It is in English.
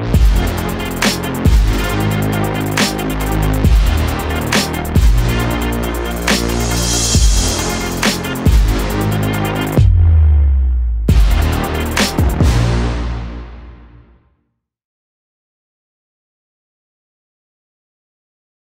Bye.